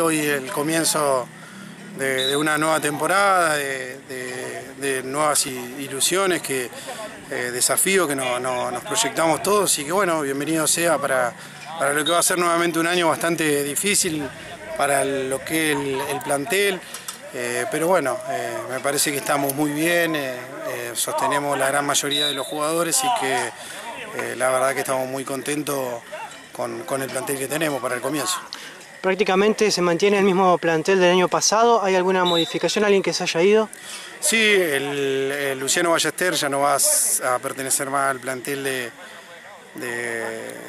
Hoy el comienzo de, una nueva temporada, de, nuevas ilusiones, que, eh, desafíos que nos proyectamos todos y que bueno, bienvenido sea para, lo que va a ser nuevamente un año bastante difícil para lo que es el, plantel. Eh, pero bueno, eh, me parece que estamos muy bien, sostenemos la gran mayoría de los jugadores y que la verdad que estamos muy contentos con el plantel que tenemos para el comienzo prácticamente se mantiene el mismo plantel del año pasado. ¿Hay alguna modificación, alguien que se haya ido? Sí, el, Luciano Ballester ya no va a pertenecer más al plantel de,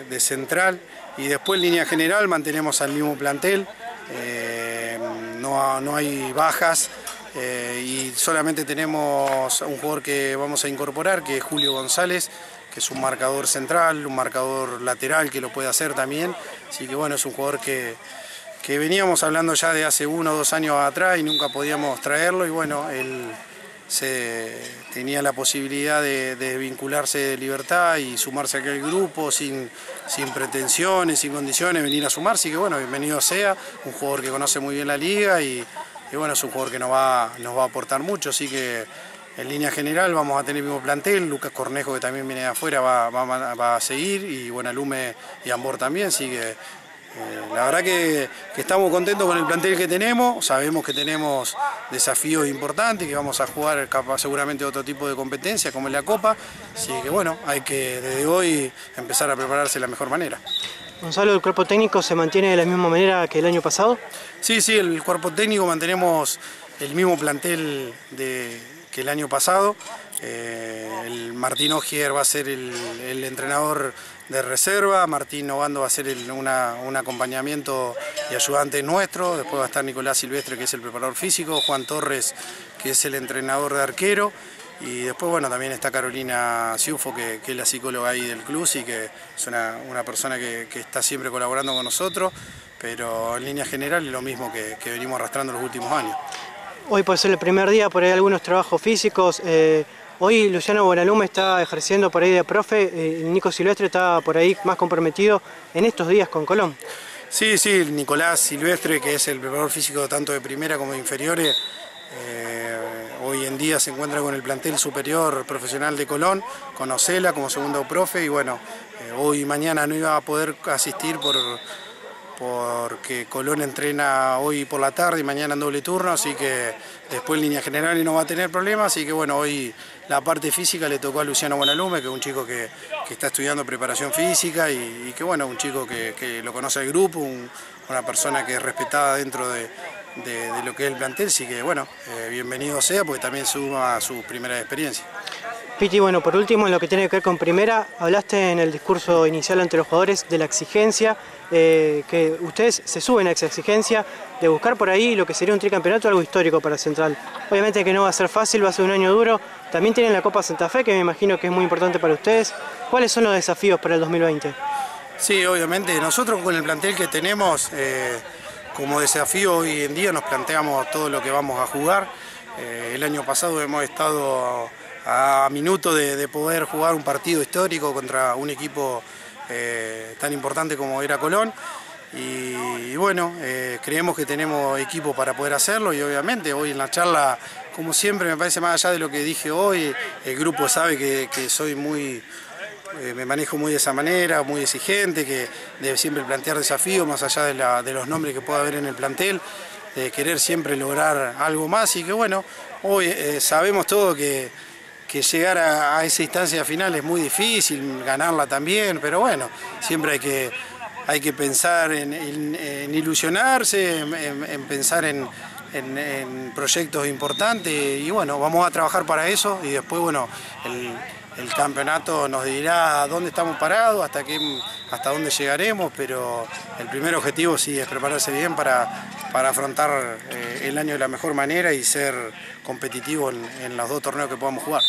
de, Central y después en línea general mantenemos al mismo plantel, eh, no, no, hay bajas eh, y solamente tenemos un jugador que vamos a incorporar que es Julio González que es un marcador central, un marcador lateral que lo puede hacer también, así que bueno, es un jugador que, que veníamos hablando ya de hace uno o dos años atrás y nunca podíamos traerlo. Y bueno, él se, tenía la posibilidad de, vincularse de libertad y sumarse a aquel grupo sin, sin pretensiones, sin condiciones, venir a sumarse y que bueno, bienvenido sea, un jugador que conoce muy bien la liga y, bueno, es un jugador que nos va, nos va a aportar mucho, así que en línea general vamos a tener el mismo plantel, Lucas Cornejo que también viene de afuera va, va, a seguir y Buenalume y Ambor también, así que eh, la verdad que, estamos contentos con el plantel que tenemos, sabemos que tenemos desafíos importantes, que vamos a jugar seguramente otro tipo de competencia como es la Copa, así que bueno, hay que desde hoy empezar a prepararse de la mejor manera. Gonzalo, ¿el cuerpo técnico se mantiene de la misma manera que el año pasado? Sí, sí, el cuerpo técnico mantenemos el mismo plantel que el año pasado. Eh, el Martín Ogier va a ser el entrenador de reserva, Martín Novando va a ser un acompañamiento y ayudante nuestro, después va a estar Nicolás Silvestre que es el preparador físico, Juan Torres que es el entrenador de arquero y después bueno también está Carolina Ciufo que, es la psicóloga ahí del club y que es una, persona que, está siempre colaborando con nosotros, pero en línea general es lo mismo que, venimos arrastrando los últimos años. Hoy puede ser el primer día, por ahí algunos trabajos físicos. Eh, Hoy Luciano Buenalume está ejerciendo por ahí de profe, eh, Nico Silvestre está por ahí más comprometido en estos días con Colón. Sí, sí, Nicolás Silvestre, que es el preparador físico tanto de primera como de inferiores, eh, hoy en día se encuentra con el plantel superior profesional de Colón, con Ocela como segundo profe y bueno, eh, hoy y mañana no iba a poder asistir por porque Colón entrena hoy por la tarde y mañana en doble turno, así que después en línea general no va a tener problemas, así que bueno, hoy la parte física le tocó a Luciano Buenalume, que es un chico que, está estudiando preparación física y, que bueno, un chico que, lo conoce el grupo, una persona que es respetada dentro de, lo que es el plantel, así que bueno, eh, bienvenido sea porque también suma su primera experiencia. Piti, bueno, por último, en lo que tiene que ver con primera, hablaste en el discurso inicial ante los jugadores de la exigencia, eh, que ustedes se suben a esa exigencia de buscar por ahí lo que sería un tricampeonato, algo histórico para Central. Obviamente que no va a ser fácil, va a ser un año duro. También tienen la Copa Santa Fe, que me imagino que es muy importante para ustedes. ¿Cuáles son los desafíos para el 2020? Sí, obviamente, nosotros con el plantel que tenemos, eh, como desafío hoy en día nos planteamos todo lo que vamos a jugar. Eh, el año pasado hemos estado a minuto de, poder jugar un partido histórico contra un equipo eh, tan importante como era Colón. Y, bueno, eh, creemos que tenemos equipo para poder hacerlo y obviamente hoy en la charla, como siempre, me parece más allá de lo que dije hoy, el grupo sabe que, soy muy, eh, me manejo muy de esa manera, muy exigente, que debe siempre plantear desafíos más allá de, de los nombres que pueda haber en el plantel de querer siempre lograr algo más y que bueno, hoy sabemos todo que, que llegar a, esa instancia final es muy difícil, ganarla también, pero bueno, siempre hay que, hay que pensar en, ilusionarse, en, pensar en, proyectos importantes y bueno, vamos a trabajar para eso y después bueno, el, campeonato nos dirá dónde estamos parados, hasta, qué, hasta dónde llegaremos, pero el primer objetivo sí es prepararse bien para, para afrontar eh, el año de la mejor manera y ser competitivo en, en los dos torneos que podamos jugar.